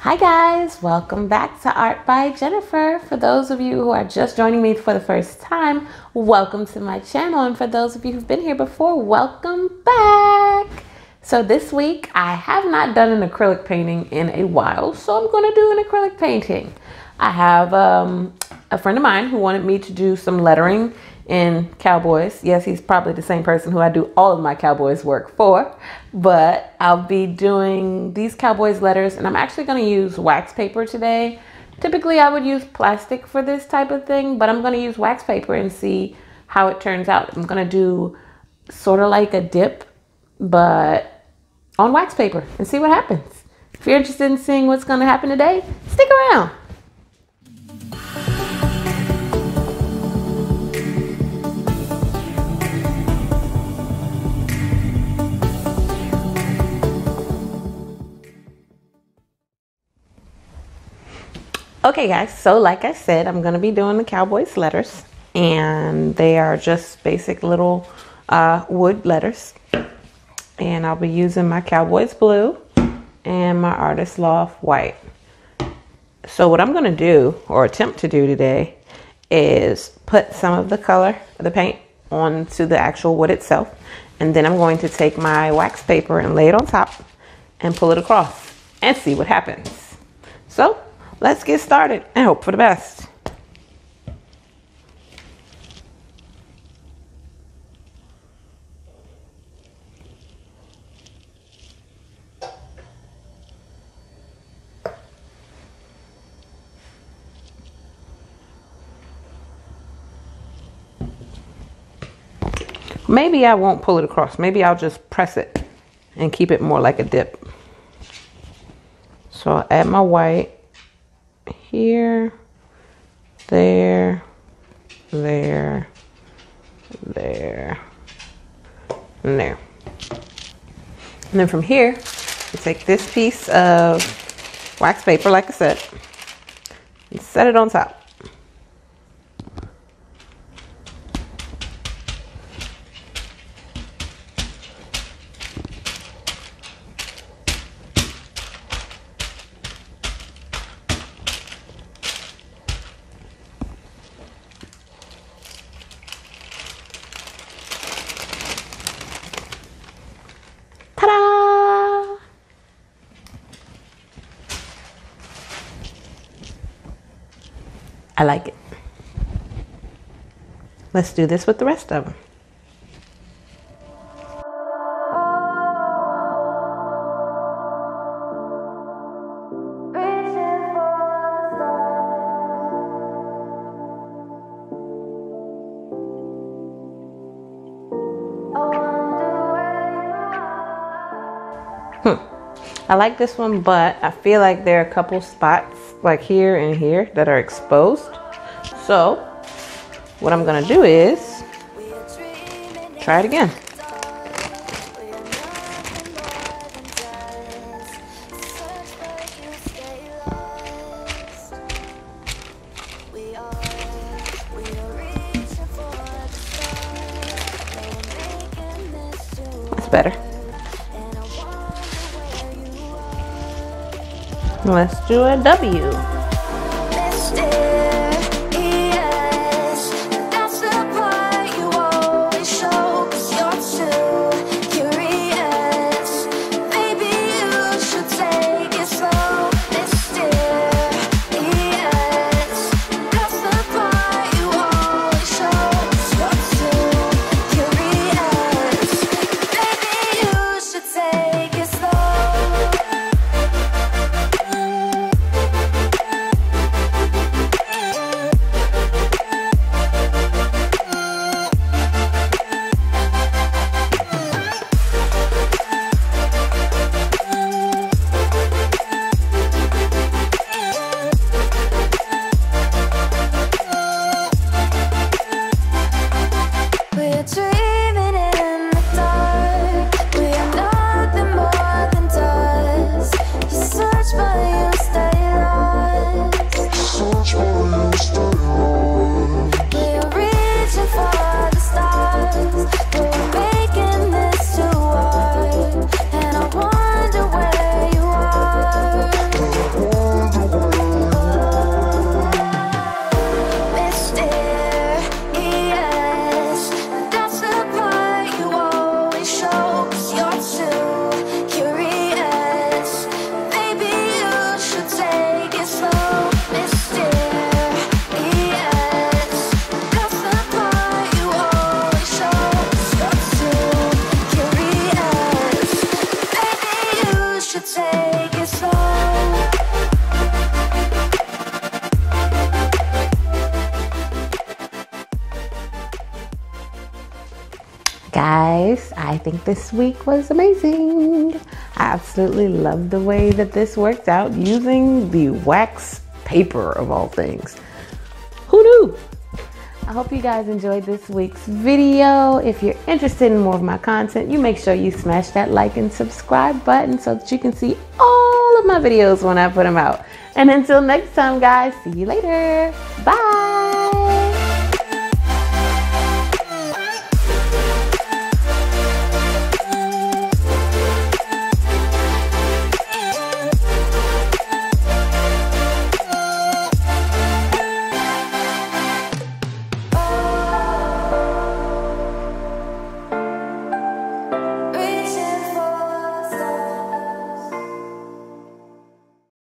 Hi guys, welcome back to Art by Jenniffer. For those of you who are just joining me for the first time, welcome to my channel. And for those of you who've been here before, welcome back. So this week I have not done an acrylic painting in a while, so I'm gonna do an acrylic painting. I have um, a friend of mine who wanted me to do some lettering in Cowboys. Yes, he's probably the same person who I do all of my Cowboys work for, but I'll be doing these Cowboys letters and I'm actually gonna use wax paper today. Typically I would use plastic for this type of thing, but I'm gonna use wax paper and see how it turns out. I'm gonna do sort of like a dip, but on wax paper and see what happens. If you're interested in seeing what's gonna happen today, stick around. Okay guys, so like I said, I'm gonna be doing the Cowboys letters and they are just basic little uh, wood letters. And I'll be using my Cowboys blue and my Artist Loft white. So what I'm gonna do or attempt to do today is put some of the color of the paint onto the actual wood itself. And then I'm going to take my wax paper and lay it on top and pull it across and see what happens. So let's get started and hope for the best. Maybe I won't pull it across. Maybe I'll just press it and keep it more like a dip. So I'll add my white here, there, there, there, and there. And then from here, you take this piece of wax paper, like I said, and set it on top. I like it. Let's do this with the rest of them. I like this one, but I feel like there are a couple spots like here and here that are exposed. So what I'm gonna do is try it again. It's better. Let's do a W. Guys, I think this week was amazing. I absolutely love the way that this worked out using the wax paper of all things. Who knew? I hope you guys enjoyed this week's video. If you're interested in more of my content, you make sure you smash that like and subscribe button so that you can see of my videos when I put them out. And until next time, guys, see you later. Bye.